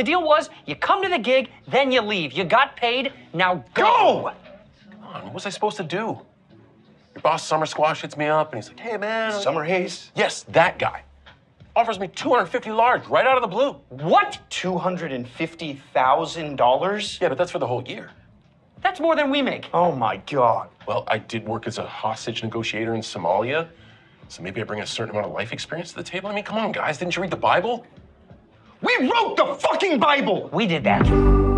The deal was you come to the gig, then you leave. You got paid, now go! Go! Come on, what was I supposed to do? Your boss, Summer Squash, hits me up and he's like, hey, man. Summer Hayes. Yes, that guy. Offers me 250 large right out of the blue. What? $250,000? Yeah, but that's for the whole year. That's more than we make. Oh my God. Well, I did work as a hostage negotiator in Somalia, so maybe I bring a certain amount of life experience to the table. I mean, come on, guys, didn't you read the Bible? We wrote the fucking Bible! We did that.